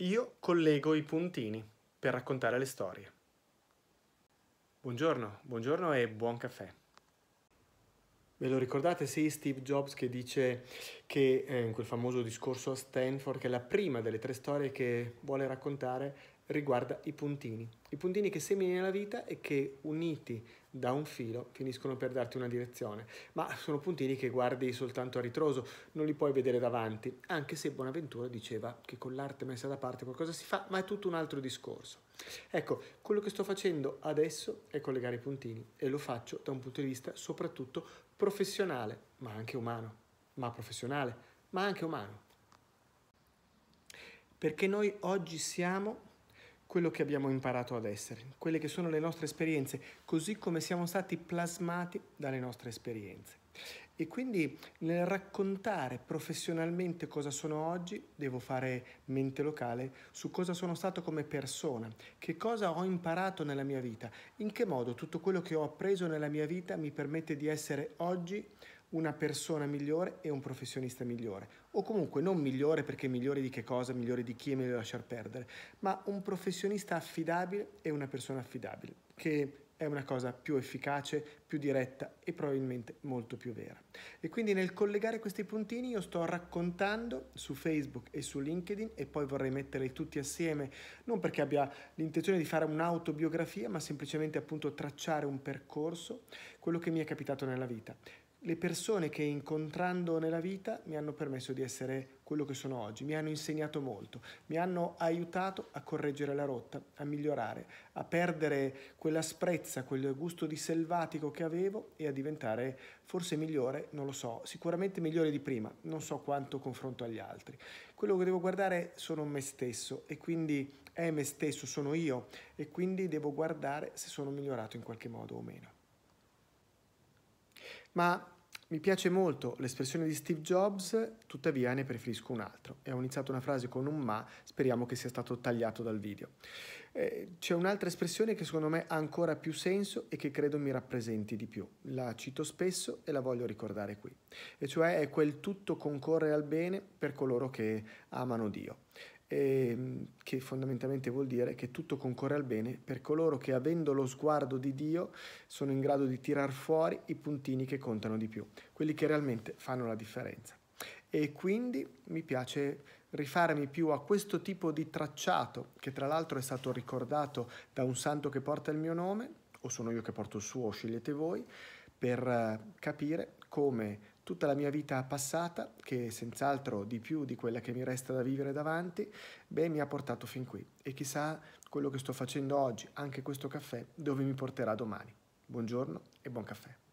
Io collego i puntini per raccontare le storie. Buongiorno, buongiorno e buon caffè. Ve lo ricordate, sì, Steve Jobs che dice che eh, in quel famoso discorso a Stanford che la prima delle tre storie che vuole raccontare riguarda i puntini. I puntini che semini nella vita e che uniti da un filo finiscono per darti una direzione, ma sono puntini che guardi soltanto a ritroso, non li puoi vedere davanti, anche se Bonaventura diceva che con l'arte messa da parte qualcosa si fa, ma è tutto un altro discorso. Ecco, quello che sto facendo adesso è collegare i puntini e lo faccio da un punto di vista soprattutto professionale, ma anche umano, ma professionale, ma anche umano. Perché noi oggi siamo quello che abbiamo imparato ad essere, quelle che sono le nostre esperienze, così come siamo stati plasmati dalle nostre esperienze. E quindi nel raccontare professionalmente cosa sono oggi, devo fare mente locale su cosa sono stato come persona, che cosa ho imparato nella mia vita, in che modo tutto quello che ho appreso nella mia vita mi permette di essere oggi una persona migliore e un professionista migliore. O comunque non migliore perché migliore di che cosa, migliore di chi è meglio lasciar perdere, ma un professionista affidabile e una persona affidabile, che è una cosa più efficace, più diretta e probabilmente molto più vera. E quindi nel collegare questi puntini io sto raccontando su Facebook e su LinkedIn e poi vorrei metterli tutti assieme, non perché abbia l'intenzione di fare un'autobiografia, ma semplicemente appunto tracciare un percorso, quello che mi è capitato nella vita le persone che incontrando nella vita mi hanno permesso di essere quello che sono oggi, mi hanno insegnato molto, mi hanno aiutato a correggere la rotta, a migliorare, a perdere quella sprezza, quel gusto di selvatico che avevo e a diventare forse migliore, non lo so, sicuramente migliore di prima, non so quanto confronto agli altri. Quello che devo guardare sono me stesso e quindi è me stesso, sono io e quindi devo guardare se sono migliorato in qualche modo o meno. Ma mi piace molto l'espressione di Steve Jobs, tuttavia ne preferisco un altro. E ho iniziato una frase con un ma, speriamo che sia stato tagliato dal video. Eh, c'è un'altra espressione che secondo me ha ancora più senso e che credo mi rappresenti di più. La cito spesso e la voglio ricordare qui. E cioè è quel tutto concorre al bene per coloro che amano Dio eh, che fondamentalmente vuol dire che tutto concorre al bene per coloro che avendo lo sguardo di Dio sono in grado di tirar fuori i puntini che contano di più, quelli che realmente fanno la differenza. E quindi mi piace rifarmi più a questo tipo di tracciato, che tra l'altro è stato ricordato da un santo che porta il mio nome, o sono io che porto il suo, scegliete voi, per eh, capire come tutta la mia vita passata, che è senz'altro di più di quella che mi resta da vivere davanti, beh, mi ha portato fin qui. E chissà quello che sto facendo oggi, anche questo caffè, dove mi porterà domani. Buongiorno e buon caffè.